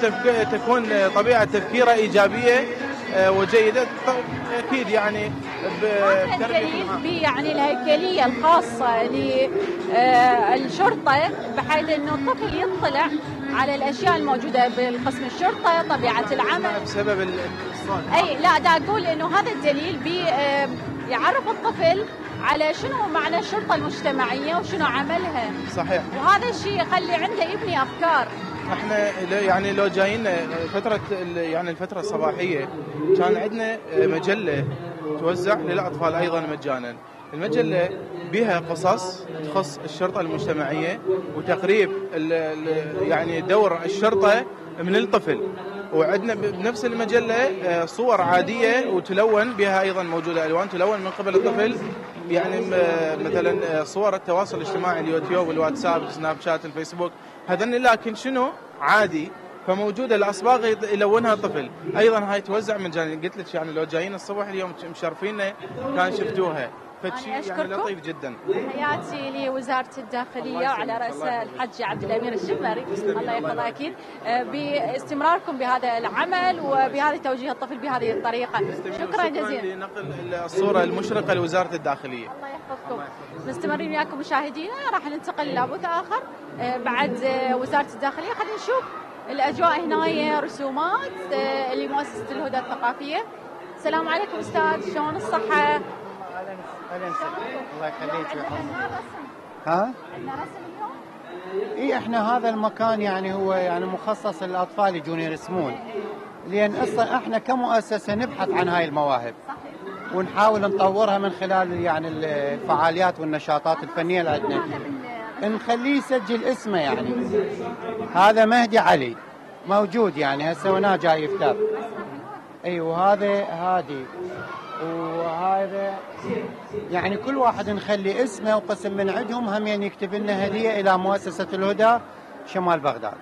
تكون طبيعة تفكيره إيجابية آه، وجيدة. أكيد يعني. في يعني الهيكلية الخاصة للشرطه بحيث إنه الطفل يطلع على الأشياء الموجودة بالقسم الشرطة طبيعة العمل. بسبب الاتصال. أي لا دا أقول إنه هذا الدليل بي آه، يعرف الطفل على شنو معنى الشرطة المجتمعية وشنو عملها؟ صحيح. وهذا الشيء يخلي عنده يبني أفكار. إحنا يعني لو جايين فترة يعني الفترة الصباحية كان عندنا مجلة توزع للأطفال أيضا مجانا. المجلة بها قصص تخص الشرطة المجتمعية وتقريب يعني دور الشرطة من الطفل. وعندنا بنفس المجلة آه، صور عادية وتلون بها أيضا موجودة. ألوان تلون من قبل الطفل. يعني م- مثلا آه، صور التواصل الاجتماعي اليوتيوب الواتساب السناب شات الفيسبوك. هذن لكن شنو؟ عادي. فموجودة الاصباغ يلونها الطفل. أيضا هاي توزع من جانب قلت لك يعني لو جايين الصبح اليوم مشرفينا كان شفتوها. فشي يعني. لطيف جدا. حياتي لوزارة الداخلية الله وعلى يحفظك. الحج عبد الأمير الشمري. الله يحفظه. أكيد. آه، باستمراركم بهذا العمل وبهذه توجيه الطفل بهذه الطريقة. شكرا جزيلا. لنقل الصورة المشرقة لوزارة الداخلية. الله يحفظكم. مستمرين وياكم مشاهدينا. راح ننتقل لبث آخر آه، بعد آه، وزارة الداخلية. خلينا نشوف الأجواء هنا رسومات لمؤسسة الهدى الثقافية. السلام عليكم أستاذ. شلون الصحة؟ أهلا الله يخليك ويحفظك. ها عندنا رسم اليوم اي إحنا هذا المكان يعني هو يعني مخصص للأطفال يجون يرسمون. لأن أصلا إحنا كمؤسسة نبحث عن هاي المواهب. ونحاول نطورها من خلال يعني الفعاليات والنشاطات الفنية اللي عندنا. نخليه يسجل اسمه يعني. هذا مهدي علي. موجود يعني. هسه هنا جاي كتاب اي وهذا هادي. وهذا يعني كل واحد نخلي اسمه وقسم من عندهم هم يعني يكتب لنا هدية إلى مؤسسة الهدى شمال بغداد.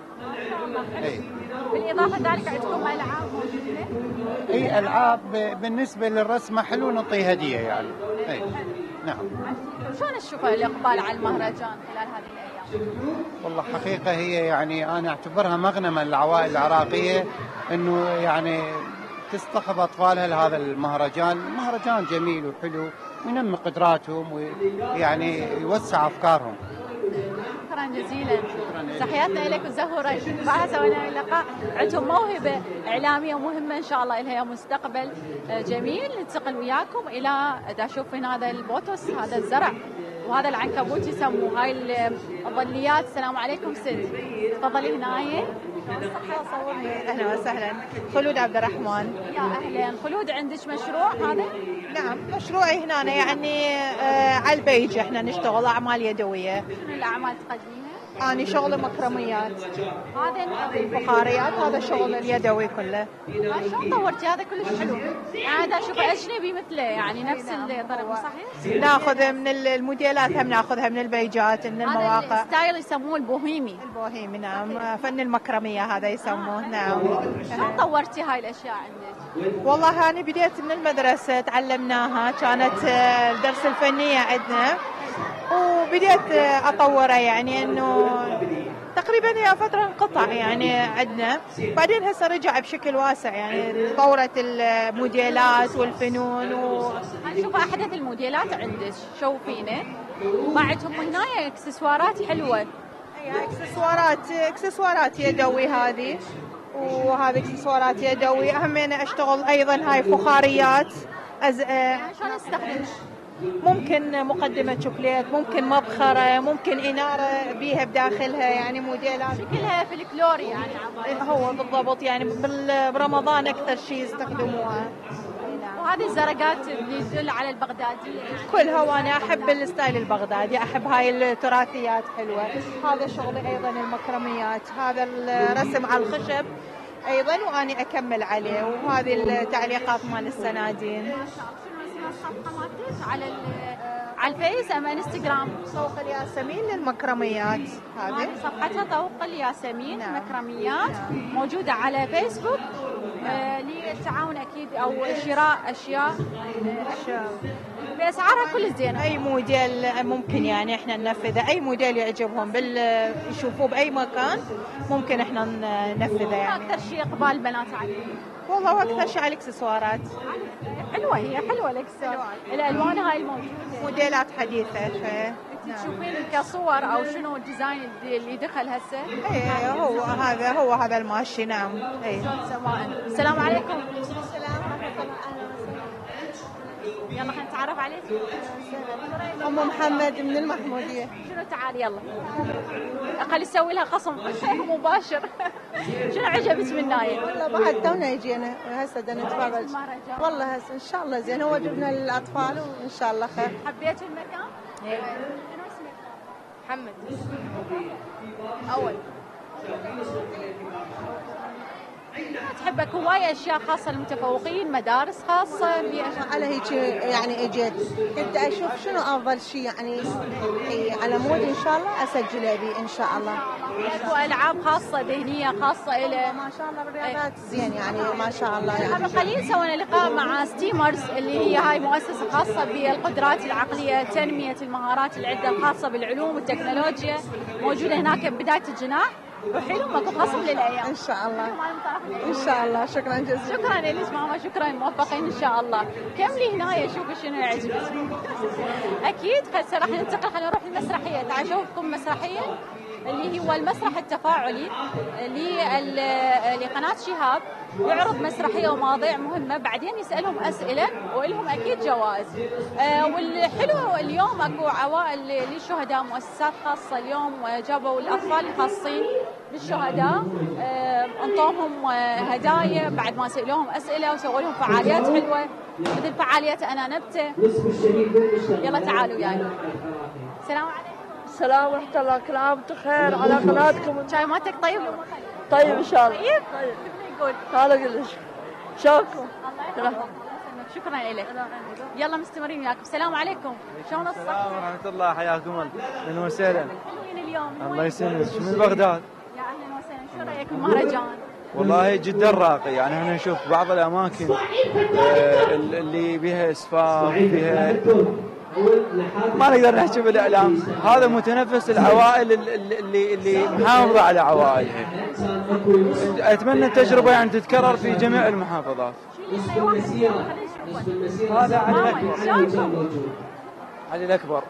اي بالإضافة ذلك عندكم ألعاب موجودة إي ألعاب بالنسبة للرسمه حلو نعطيه هدية يعني. إي نعم. شلون تشوف الإقبال على المهرجان خلال هذه الأيام؟ والله حقيقة هي يعني أنا أعتبرها مغنمه للعوائل العراقية إنه يعني تستقطب اطفالها لهذا المهرجان، مهرجان جميل وحلو وينمي قدراتهم ويعني يوسع أفكارهم. شكرا جزيلا. تحياتنا لك. وزهورة بعد سوينا لقاء عندهم موهبة إعلامية مهمة إن شاء الله لها مستقبل. آه، جميل. ننتقل وياكم إلى دا أشوف هنا هذا البوتوس هذا الزرع وهذا العنكبوت يسموه. هاي ال- الظليات. السلام عليكم ست. تفضلي هنايا أهلا وسهلا. خلود عبد الرحمن. يا أهلا. خلود عندك مشروع هذا؟ نعم مشروعي هنا يعني آه على ال page. إحنا نشتغل أعمال يدوية. الأعمال تقدميها؟ أنا شغل مكرميات. هذا الفخاريات هذا الشغل اليدوي كله. شلون طورتي هذا كلش حلو. أنا دا اشوفه اجنبي مثله يعني نفس الطريقة صحيح؟ ناخذ من الموديلات هم ناخذها من البيجات من هذا المواقع. ال style يسموه البوهيمي. البوهيمي نعم. فن المكرمية هذا يسموه نعم. شلون طورتي هاي الأشياء عندك؟ والله أنا بديت من المدرسة تعلمناها. كانت آه، الدرس الفنية عندنا. وبديت أطورها يعني إنه تقريبا هي فترة انقطع يعني عندنا. بعدين هسه رجع بشكل واسع يعني تطورت الموديلات والفنون و... نشوف أحدث الموديلات عندك شوفينا بعدهم هنا إكسسوارات حلوة. اكسسوارات إكسسوارات يدوي هذه. وهذه إكسسوارات يدوي. همين أشتغل أيضا هاي فخاريات. أز... آه، شلون استخدمش؟ ممكن مقدمة شوكليت ممكن مبخرة ممكن إنارة بيها بداخلها يعني موديلات كلها في ال color يعني هو بالضبط يعني برمضان أكثر شيء يستخدموها وهذه الزرقات اللي تدل على البغدادية كلها وأنا أحب ال style البغدادي أحب هاي التراثيات حلوة. هذا شغلي أيضا المكرميات هذا الرسم على الخشب أيضا واني أكمل عليه. وهذه التعليقات مال السنادين على على الفيس أم انستغرام طوق الياسمين للمكرميات. هذه. صفحتها طوق الياسمين نعم. مكرميات نعم. موجودة على فيسبوك. آه للتعاون أكيد أو شراء أشياء. أشياء. باسعارها كل زينة. أي موديل ممكن يعني إحنا ننفذه؟ أي موديل يعجبهم؟ بال يشوفوه بأي مكان ممكن إحنا ننفذه يعني. أكثر شيء إقبال البنات عليه والله وأكثر شيء على الإكسسوارات. حلوة هي حلوة الإكسسوارات. الألوان هاي الموجودة. موديلات حديثة شوي تشوفين كصور أو شنو ال design اللي دخل هسه؟ اي هو هذا هو هذا الماشي نعم. اي السلام عليكم. يلا خلينا نتعرف عليك. أم محمد من المحمودية. شنو تعالي يلا. خلي نسوي لها خصم مباشر. شنو عجبك من نايم؟ والله بعد تونا يجينا هسه بدنا نتفرج والله هسه إن شاء الله زين هو جبنا للاطفال وإن شاء الله خير. حبيت المكان؟ إيه. شنو اسمك؟ محمد. أول. تحبك هواية أشياء خاصة للمتفوقين مدارس خاصة؟ على هيك يعني إجيت كنت أشوف شنو أفضل شيء يعني على مود إن شاء الله أسجل به إن شاء الله. اكو ألعاب خاصة ذهنية خاصة إلى ما شاء الله بالرياضات زين يعني ما شاء الله يعني. قبل قليل سوينا لقاء مع ستيمرز اللي هي هاي مؤسسة خاصة بالقدرات العقلية تنمية المهارات العدة الخاصة بالعلوم والتكنولوجيا موجودة هناك بداية الجناح. وحلو ماكو خصم للايام إن شاء الله. إن شاء الله. شكرا جزيلا. شكرا لك ماما شكرا موفقين إن شاء الله. كملي هنا شوفي شنو يعجبك أكيد هسه راح ننتقل خلينا نروح المسرحية. تعالوا اشوفكم مسرحيه اللي هو المسرح التفاعلي لقناة شهاب. يعرض مسرحية ومواضيع مهمة. بعدين يسألهم أسئلة وإلهم أكيد جوائز. آه والحلو اليوم أكو عوائل للشهداء مؤسسات خاصة اليوم جابوا الأطفال الخاصين بالشهداء آه انطوهم هدايا. بعد ما سالوهم أسئلة وسووا لهم فعاليات حلوة. مثل فعاليه أنا نبته يلا تعالوا وياي السلام عليكم. السلام ورحمة الله كل عام وأنتم خير على قناتكم. شاي مالتك طيب؟ طيب إن شاء الله. طيب طيب يقول تعال أقول لك شلونكم؟ شكرا لك. يلا مستمرين وياكم. السلام عليكم. شلون الصحة؟ السلام ورحمة الله. حياكم الله. أهلا وسهلا حلوين اليوم. الله يسلمك. من بغداد. يا أهلا وسهلا. شو رأيك بالمهرجان؟ والله جدا راقي. يعني إحنا نشوف بعض الأماكن اللي بها اسفاف فيها ما نقدر نحكي بالإعلام. هذا متنفس العوائل اللي اللي محافظة على عوائلها أتمنى التجربة يعني تتكرر في جميع المحافظات. هذا علي الأكبر. علي الأكبر.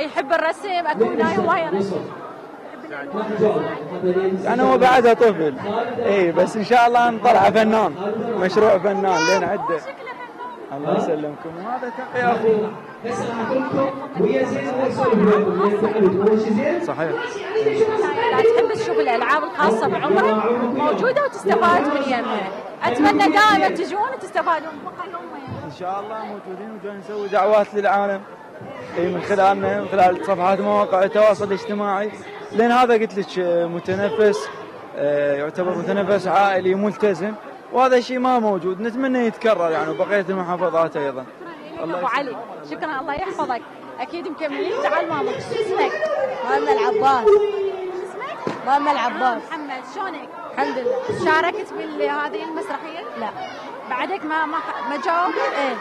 يحب الرسم أكو هوايه رسم يعني هو بعدها طفل. اي بس إن شاء الله نطلع فنان. مشروع فنان لين عدة. الله يسلمكم. وهذا تقي اخوه صحيح. لا تحب تشوف الألعاب الخاصة بعمرك موجودة وتستفاد من يمها أتمنى دائما تجون وتستفادون. إن شاء الله موجودين وجاي نسوي دعوات للعالم. اي من خلالنا من خلال صفحات مواقع التواصل الاجتماعي. لأن هذا قلت لك متنفس يعتبر متنفس عائلي ملتزم وهذا الشيء ما موجود نتمنى يتكرر يعني وبقية المحافظات أيضا. الله أبو علي شكرا الله يحفظك. أكيد مكملين تعال ماما شو اسمك؟ ماما العباس. اسمك؟ ماما العباس. محمد. شلونك؟ الحمد لله. شاركت بهذه المسرحية؟ لا. بعدك ما ما ما جاوب؟ إيه.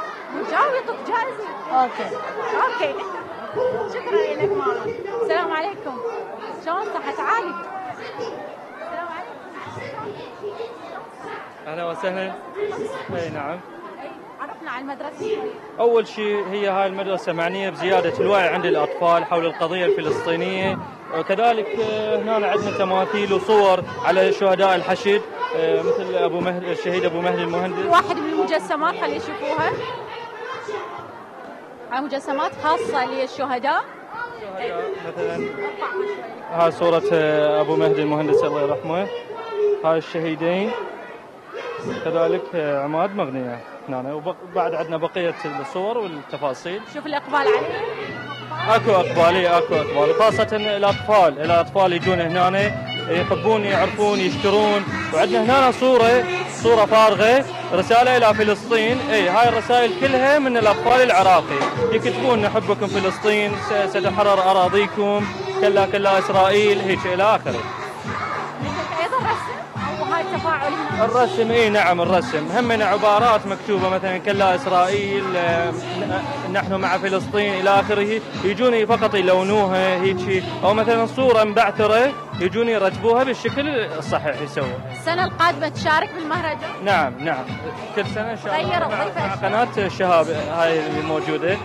جاوب يعطوك جائزه okay. okay. شكرا لك ماما السلام عليكم. شلون صحة تعالي. السلام عليكم. أهلا وسهلا. أي نعم. عرفنا على المدرسة. أول شيء هي هاي المدرسة معنية بزيادة الوعي عند الأطفال حول القضية الفلسطينية. وكذلك هنا عندنا تماثيل وصور على شهداء الحشد مثل أبو مهدي الشهيد أبو مهدي المهندس. واحد من المجسمات خلي يشوفوها هاي مجسمات خاصة للشهداء. مثلا هاي صورة آه، أبو مهدي المهندس الله يرحمه. هاي الشهيدين. كذلك آه، عماد مغنية هنا وبعد عندنا بقية الصور والتفاصيل. شوف الإقبال عليه. أكو اقبال إي أكو اقبال خاصة الأطفال. الأطفال يجون هنا يحبون يعرفون يشترون. وعندنا هنا صورة صورة فارغة رسالة إلى فلسطين. إي هاي الرسائل كلها من الأطفال العراقي. يكتبون نحبكم فلسطين ستحرر أراضيكم كلا كلا إسرائيل. هيك إلى آخره. الرسم اي نعم الرسم. هم عبارات مكتوبة مثلا كلا إسرائيل آه، نحن مع فلسطين إلى آخره. يجوني فقط يلونوها هيك أو مثلا صورة مبعثرة يجوني يرتبوها بالشكل الصحيح يسووها. السنة القادمة تشارك بالمهرجان؟ نعم نعم. كل سنة إن شاء الله. مع قناة الشهاب هاي اللي موجودة.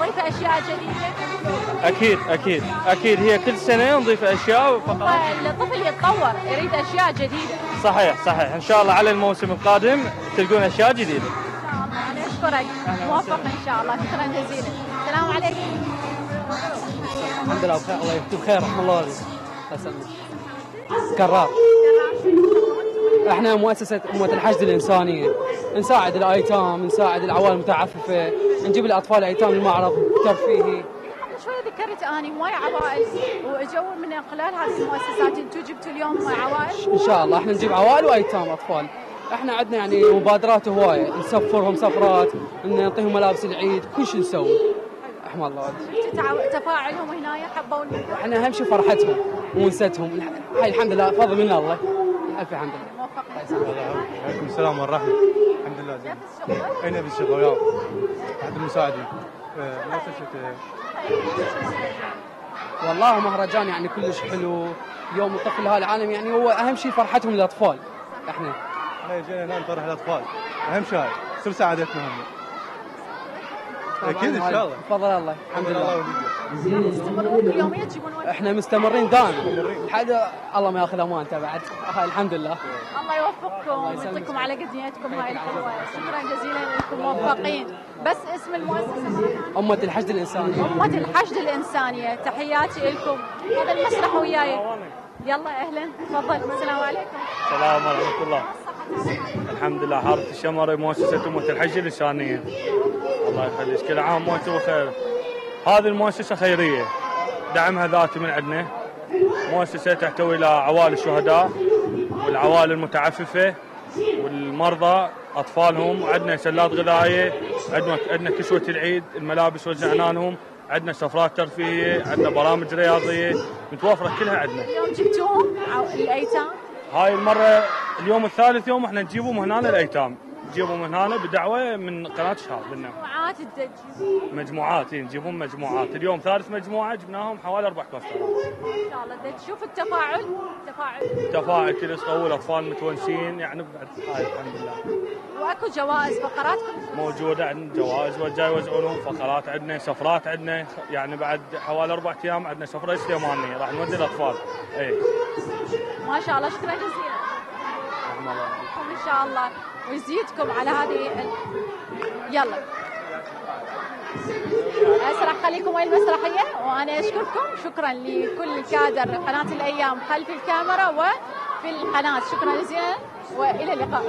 تضيف أشياء جديدة؟ أكيد أكيد أكيد. هي كل سنة نضيف أشياء فقط الطفل يتطور يريد أشياء جديدة. صحيح صحيح. إن شاء الله على الموسم القادم تلقون أشياء جديدة. أنا أشكرك. موفق إن شاء الله. شكرا جزيلا. السلام عليكم. الحمد لله بخير. الله يكتب خير. رحم الله يسلمك كرار. إحنا مؤسسة أمة الحشد الإنسانية. نساعد الأيتام نساعد العوائل المتعففة. نجيب الأطفال الأيتام المعرض ترفيهي. ذكرت اني هواي عوائل؟ واجوا من خلال هذه المؤسسات. أنتم جبتوا اليوم عوائل؟ إن شاء الله. إحنا نجيب عوائل وأيتام أطفال. إحنا عندنا يعني مبادرات هواية نسفرهم سفرات نعطيهم ملابس العيد كل شيء نسوي. رحم الله. تفاعلهم هنا حبوا إحنا أهم شيء فرحتهم وونستهم هاي الحمد لله. فضل من الله. ألف الحمد لله. عليكم السلام والرحمة. الحمد لله. زين اين بالشغل وياه احد المساعدين مؤسسة والله مهرجان يعني كلش حلو. يوم الطفل هالعالم يعني هو أهم شيء فرحتهم الاطفال إحنا. إحنا جينا هنا نفرح الأطفال. أهم شيء هاي. سر سعادتنا هم؟ أكيد إن شاء الله. بفضل الله. الحمد لله. إحنا مستمرين دائما. لحد الله ما ياخذ امانته بعد الحمد لله. الله يوفقكم ويعطيكم على قد نيتكم هاي الحلوة. شكرا جزيلا لكم موفقين. بس اسم المؤسسة. أمة الحشد الانساني أمة الحشد الإنسانية. تحياتي لكم هذا المسرح وياي. يلا أهلا. تفضل. السلام عليكم. السلام ورحمة الله. الحمد لله. حارة الشمر مؤسسة أمة الحج الإنسانية. الله يخليك. كل عام وأنتم بخير. هذه المؤسسة خيرية. دعمها ذاتي من عندنا مؤسسة تحتوي إلى عوائل الشهداء والعوائل المتعففة والمرضى أطفالهم عندنا سلات غذائية عندنا عندنا كسوة العيد الملابس وزعناها لهم عندنا سفرات ترفيهية عندنا برامج رياضية. متوفرة كلها عندنا اليوم جبتوهم الأيتام؟ هاي المرة اليوم الثالث يوم إحنا نجيبهم هنا الايتام نجيبهم من هنا بدعوة من قناة شهاب لنا. مجموعات الدج. مجموعات إيه، نجيبهم مجموعات. اليوم ثالث مجموعة جبناهم حوالي أربع كوسترات إن شاء الله. الدج شوف التفاعل. تفاعل. تفاعل كل صغور الأطفال متونسين يعني بعد هاي الحمد لله. وأكو جوائز فقرات كل موجودة عندنا جوائز وجاي يوزعوا لهم فقرات عندنا سفرات عندنا. يعني بعد حوالي أربع أيام عندنا سفرة سليمانية راح نودي الأطفال. إيه. ما شاء الله. شكرا جزيلا. إن شاء الله. ويزيدكم على هذه ال... يلا. أسرع خليكم وين المسرحيه وأنا أشكركم. شكرا لكل كادر قناة الأيام خلف الكاميرا وفي القناة. شكرا جزيلا وإلى اللقاء.